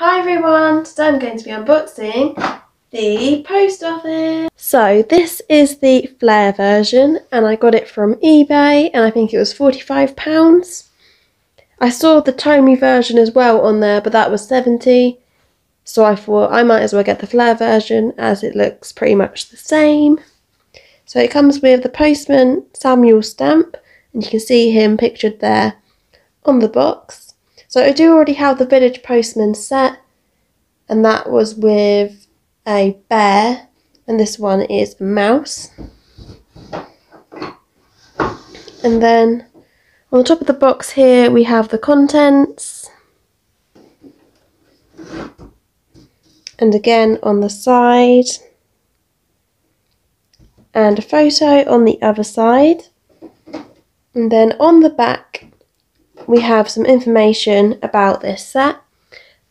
Hi everyone, today I'm going to be unboxing the post office. So this is the Flair version and I got it from eBay and I think it was £45. I saw the Tomy version as well on there but that was 70 so I thought I might as well get the Flair version as it looks pretty much the same. So it comes with the postman Samuel stamp and you can see him pictured there on the box. So I do already have the Village Postman set, and that was with a bear, and this one is a mouse. And then on the top of the box here we have the contents. And again on the side. And a photo on the other side. And then on the back we have some information about this set.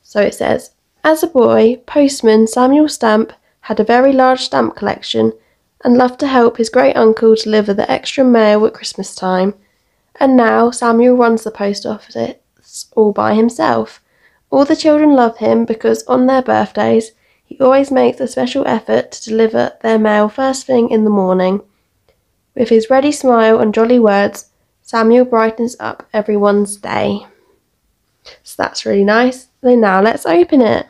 So it says, as a boy, postman Samuel Stamp had a very large stamp collection and loved to help his great uncle deliver the extra mail at Christmas time. And now Samuel runs the post office all by himself. All the children love him because on their birthdays, he always makes a special effort to deliver their mail first thing in the morning. With his ready smile and jolly words, Samuel brightens up everyone's day. So that's really nice. Then now let's open it.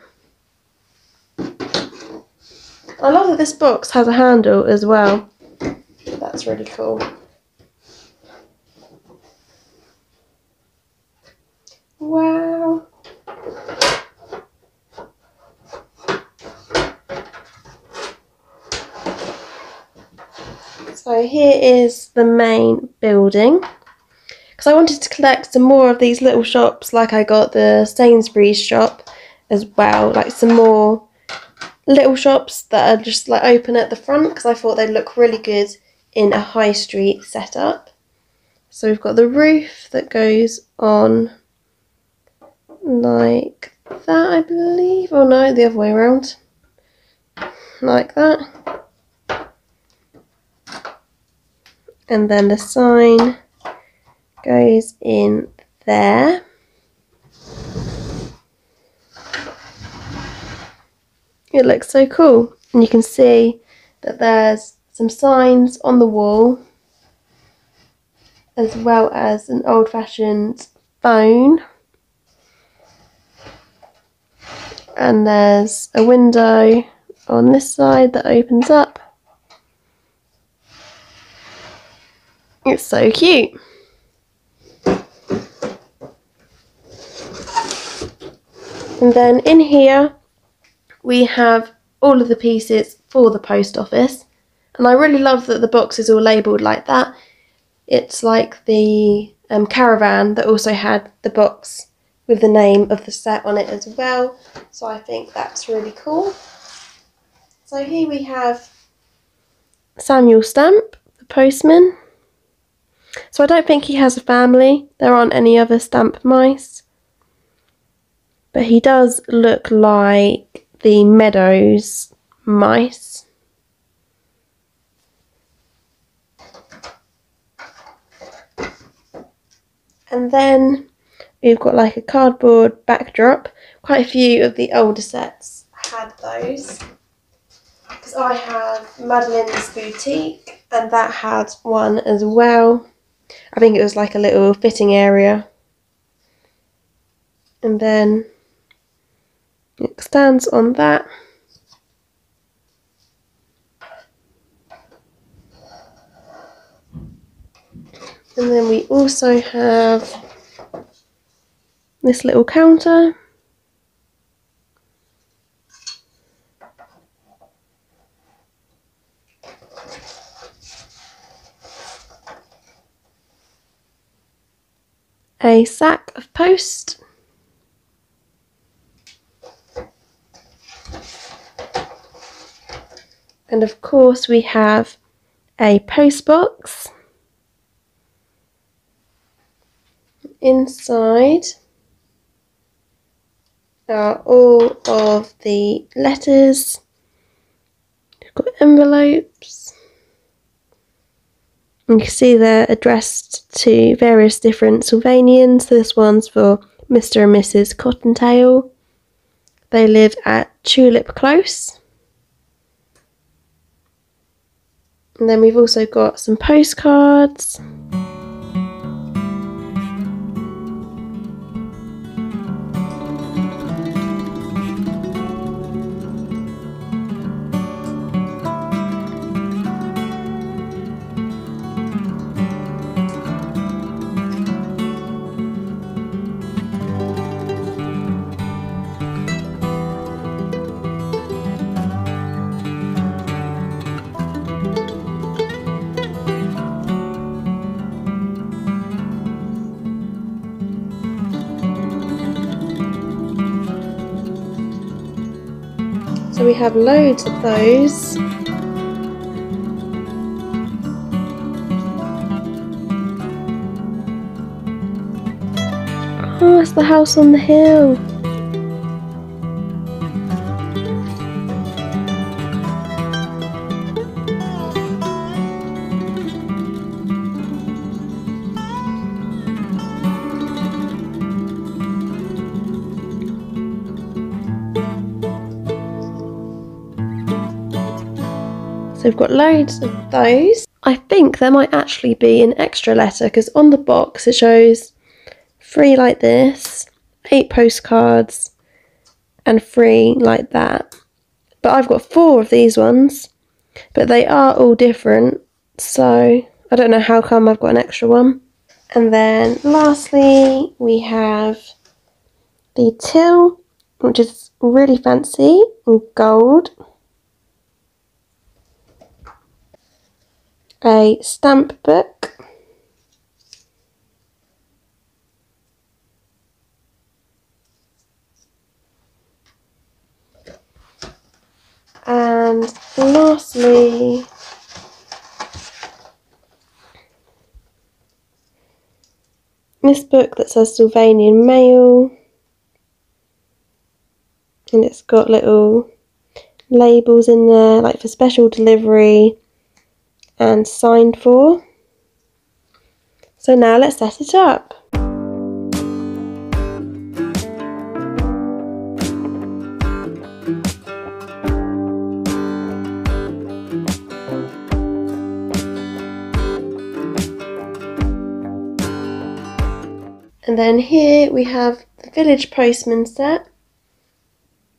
I love that this box has a handle as well. That's really cool. Wow. So here is the main building because I wanted to collect some more of these little shops like I got the Sainsbury's shop as well like some more little shops that are just like open at the front because I thought they'd look really good in a high street setup. So we've got the roof that goes on like that I believe. Or no the other way around. Like that. And then the sign goes in there. It looks so cool. And you can see that there's some signs on the wall as well as an old-fashioned phone. And there's a window on this side that opens up. It's so cute. And then in here we have all of the pieces for the post office. And I really love that the box is all labelled like that. It's like the um, caravan that also had the box with the name of the set on it as well. So I think that's really cool. So here we have Samuel Stamp, the postman. So I don't think he has a family. There aren't any other stamp mice. But he does look like the Meadows mice. And then we've got like a cardboard backdrop. Quite a few of the older sets had those. Because I have Madeline's Boutique and that had one as well. I think it was like a little fitting area. And then it stands on that. And then we also have this little counter. A sack of post. And of course we have a post box. Inside are all of the letters. We've got envelopes. You can see they're addressed to various different Sylvanians. This one's for Mr. and Mrs. Cottontail. they live at Tulip Close. And then we've also got some postcards. We have loads of those. Oh, it's the house on the hill. So we've got loads of those. I think there might actually be an extra letter because on the box it shows three like this, eight postcards, and three like that. But I've got four of these ones, but they are all different. So I don't know how come I've got an extra one. And then lastly, we have the till, which is really fancy and gold. A stamp book, and lastly this book that says Sylvanian Mail. And it's got little labels in there like for special delivery and signed for. So now let's set it up. And then here we have the village postman set,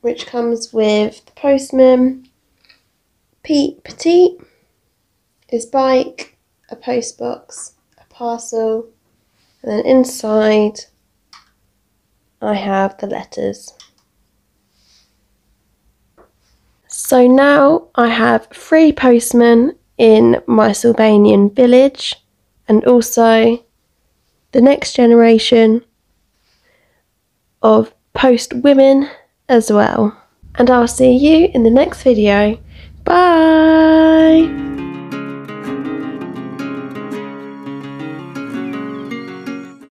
which comes with the postman, Pete Petite, his bike, a postbox, a parcel, and then inside I have the letters. So now I have three postmen in my Sylvanian village and also the next generation of post women as well. And I'll see you in the next video. Bye!